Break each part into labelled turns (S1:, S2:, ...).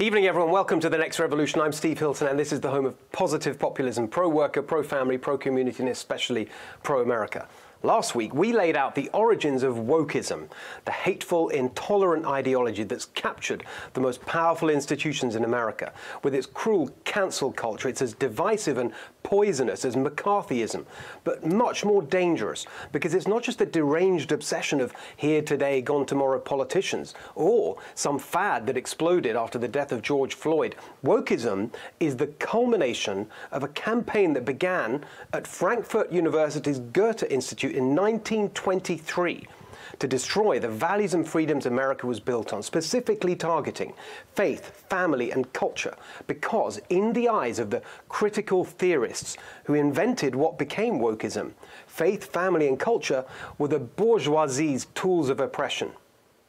S1: Evening, everyone. Welcome to the next revolution. I'm Steve Hilton, and this is the home of positive populism pro worker, pro family, pro community, and especially pro America. Last week, we laid out the origins of wokeism, the hateful, intolerant ideology that's captured the most powerful institutions in America. With its cruel cancel culture, it's as divisive and poisonous as McCarthyism, but much more dangerous because it's not just a deranged obsession of here today, gone tomorrow politicians, or some fad that exploded after the death of George Floyd. Wokeism is the culmination of a campaign that began at Frankfurt University's Goethe Institute in 1923 to destroy the values and freedoms America was built on, specifically targeting faith, family, and culture, because in the eyes of the critical theorists who invented what became wokeism, faith, family, and culture were the bourgeoisie's tools of oppression.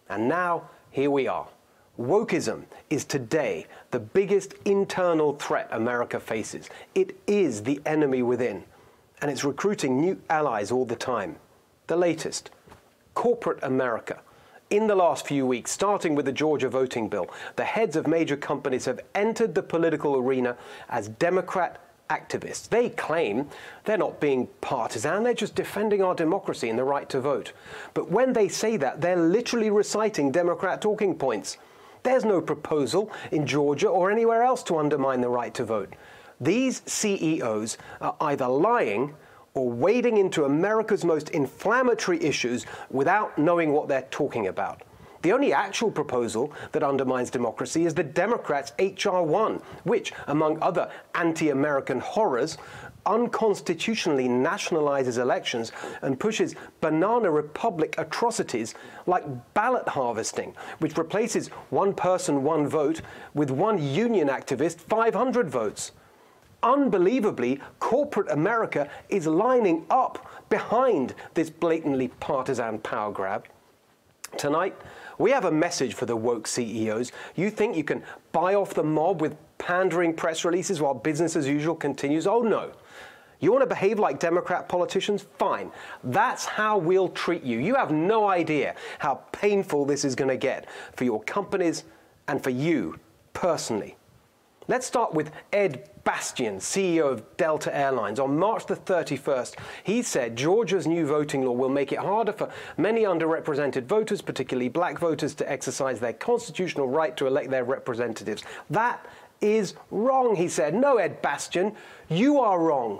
S1: And now, here we are. Wokeism is today the biggest internal threat America faces. It is the enemy within, and it's recruiting new allies all the time. The latest corporate America. In the last few weeks, starting with the Georgia voting bill, the heads of major companies have entered the political arena as Democrat activists. They claim they're not being partisan, they're just defending our democracy and the right to vote. But when they say that, they're literally reciting Democrat talking points. There's no proposal in Georgia or anywhere else to undermine the right to vote. These CEOs are either lying or wading into America's most inflammatory issues without knowing what they're talking about. The only actual proposal that undermines democracy is the Democrats' H.R. 1, which, among other anti American horrors, unconstitutionally nationalizes elections and pushes banana republic atrocities like ballot harvesting, which replaces one person, one vote with one union activist, 500 votes unbelievably, corporate America is lining up behind this blatantly partisan power grab. Tonight, we have a message for the woke CEOs. You think you can buy off the mob with pandering press releases while business as usual continues? Oh no. You want to behave like Democrat politicians? Fine. That's how we'll treat you. You have no idea how painful this is going to get for your companies and for you personally. Let's start with Ed Bastian, CEO of Delta Airlines. On March the 31st, he said Georgia's new voting law will make it harder for many underrepresented voters, particularly black voters, to exercise their constitutional right to elect their representatives. That is wrong, he said. No, Ed Bastian, you are wrong.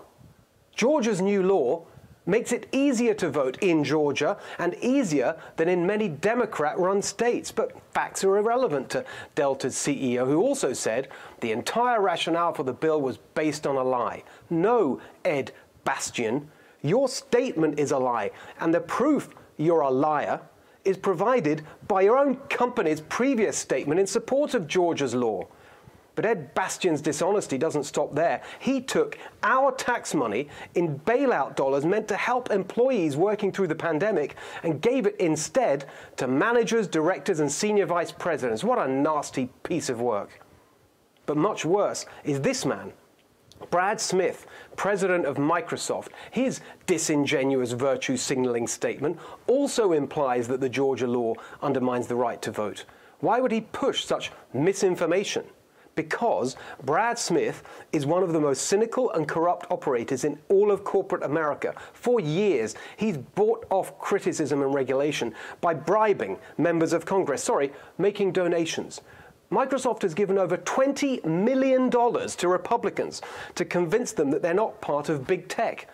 S1: Georgia's new law makes it easier to vote in Georgia and easier than in many Democrat run states. But facts are irrelevant to Delta's CEO, who also said the entire rationale for the bill was based on a lie. No, Ed Bastian, your statement is a lie, and the proof you're a liar is provided by your own company's previous statement in support of Georgia's law. But Ed Bastian's dishonesty doesn't stop there. He took our tax money in bailout dollars meant to help employees working through the pandemic and gave it instead to managers, directors, and senior vice presidents. What a nasty piece of work. But much worse is this man. Brad Smith, president of Microsoft, his disingenuous virtue signaling statement also implies that the Georgia law undermines the right to vote. Why would he push such misinformation? Because Brad Smith is one of the most cynical and corrupt operators in all of corporate America. For years, he's bought off criticism and regulation by bribing members of Congress, sorry, making donations. Microsoft has given over $20 million to Republicans to convince them that they're not part of big tech.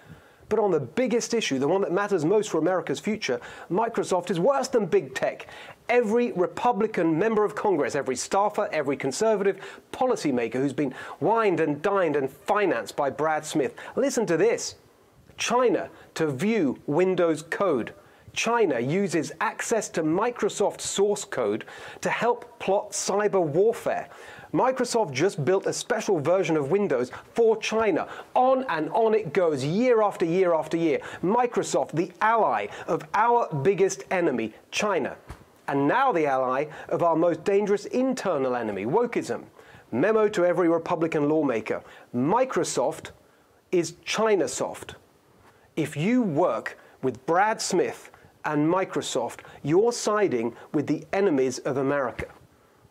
S1: But on the biggest issue, the one that matters most for America's future, Microsoft is worse than big tech. Every Republican member of Congress, every staffer, every conservative policymaker who's been wined and dined and financed by Brad Smith. Listen to this China to view Windows code. China uses access to Microsoft source code to help plot cyber warfare. Microsoft just built a special version of Windows for China. On and on it goes, year after year after year. Microsoft, the ally of our biggest enemy, China. And now the ally of our most dangerous internal enemy, wokeism. Memo to every Republican lawmaker Microsoft is Chinasoft. If you work with Brad Smith and Microsoft, you're siding with the enemies of America.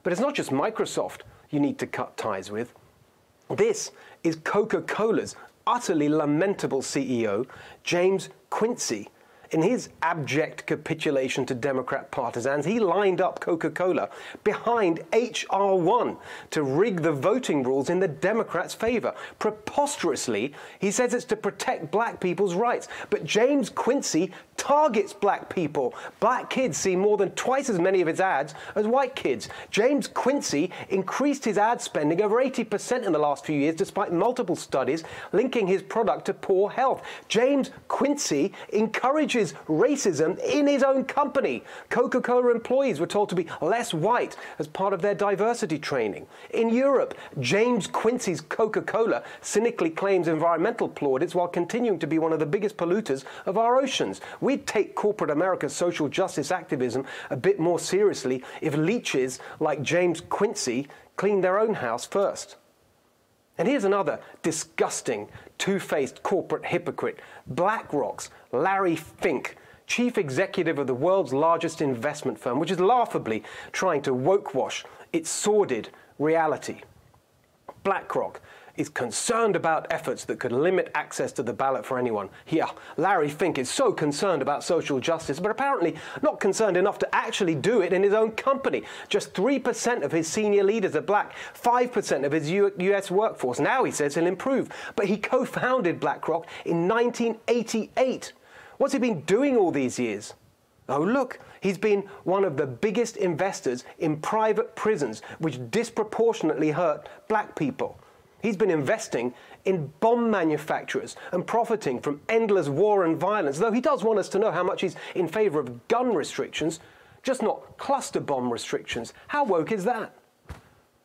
S1: But it's not just Microsoft you need to cut ties with. This is Coca Cola's utterly lamentable CEO, James Quincy. In his abject capitulation to Democrat partisans, he lined up Coca Cola behind H.R. 1 to rig the voting rules in the Democrats' favor. Preposterously, he says it's to protect black people's rights. But James Quincy targets black people. Black kids see more than twice as many of his ads as white kids. James Quincy increased his ad spending over 80% in the last few years, despite multiple studies linking his product to poor health. James Quincy racism in his own company. Coca Cola employees were told to be less white as part of their diversity training. In Europe, James Quincy's Coca Cola cynically claims environmental plaudits while continuing to be one of the biggest polluters of our oceans. We'd take corporate America's social justice activism a bit more seriously if leeches like James Quincy cleaned their own house first. And here's another disgusting, two faced corporate hypocrite BlackRock's Larry Fink, chief executive of the world's largest investment firm, which is laughably trying to woke wash its sordid reality. BlackRock is concerned about efforts that could limit access to the ballot for anyone. Yeah, Larry Fink is so concerned about social justice, but apparently not concerned enough to actually do it in his own company. Just 3% of his senior leaders are black, 5% of his US workforce. Now he says he'll improve, but he co founded BlackRock in 1988. What's he been doing all these years? Oh, look, he's been one of the biggest investors in private prisons, which disproportionately hurt black people. He's been investing in bomb manufacturers and profiting from endless war and violence, though he does want us to know how much he's in favor of gun restrictions, just not cluster bomb restrictions. How woke is that?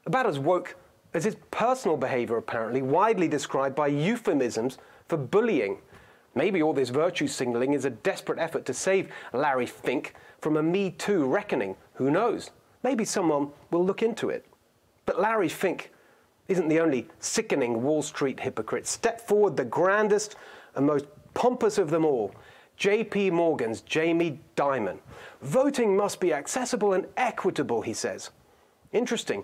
S1: About as woke as his personal behavior, apparently, widely described by euphemisms for bullying. Maybe all this virtue signaling is a desperate effort to save Larry Fink from a Me Too reckoning. Who knows? Maybe someone will look into it. But Larry Fink isn't the only sickening Wall Street hypocrite. Step forward the grandest and most pompous of them all. JP Morgan's Jamie Dimon. Voting must be accessible and equitable, he says. Interesting.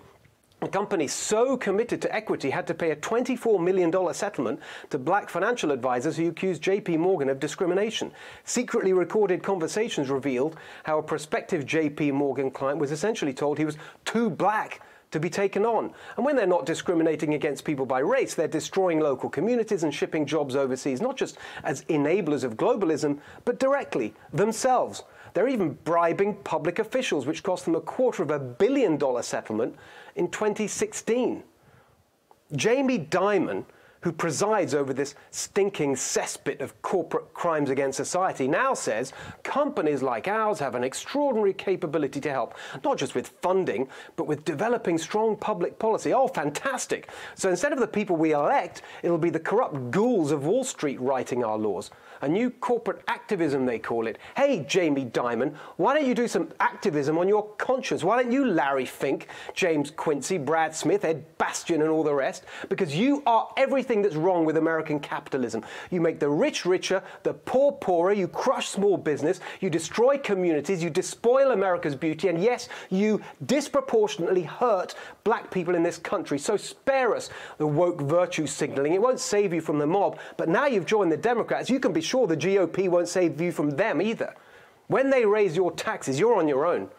S1: A company so committed to equity had to pay a $24 million settlement to black financial advisors who accused JP Morgan of discrimination. Secretly recorded conversations revealed how a prospective JP Morgan client was essentially told he was too black to be taken on. And when they're not discriminating against people by race, they're destroying local communities and shipping jobs overseas, not just as enablers of globalism, but directly themselves. They're even bribing public officials, which cost them a quarter of a billion dollar settlement in 2016. Jamie Dimon who presides over this stinking cesspit of corporate crimes against society, now says companies like ours have an extraordinary capability to help, not just with funding, but with developing strong public policy. Oh, fantastic. So instead of the people we elect, it'll be the corrupt ghouls of Wall Street writing our laws a new corporate activism, they call it. Hey, Jamie Dimon, why don't you do some activism on your conscience? Why don't you, Larry Fink, James Quincy, Brad Smith, Ed Bastian, and all the rest? Because you are everything that's wrong with American capitalism. You make the rich richer, the poor poorer, you crush small business, you destroy communities, you despoil America's beauty, and yes, you disproportionately hurt black people in this country. So spare us the woke virtue signaling. It won't save you from the mob, but now you've joined the Democrats, you can be sure sure the GOP won't save you from them either. When they raise your taxes, you're on your own.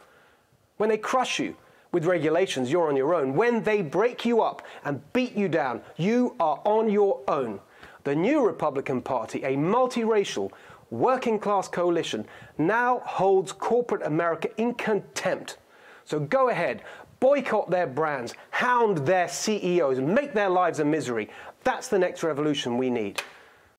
S1: When they crush you with regulations, you're on your own. When they break you up and beat you down, you are on your own. The new Republican Party, a multiracial, working class coalition, now holds corporate America in contempt. So go ahead, boycott their brands, hound their CEOs, make their lives a misery. That's the next revolution we need.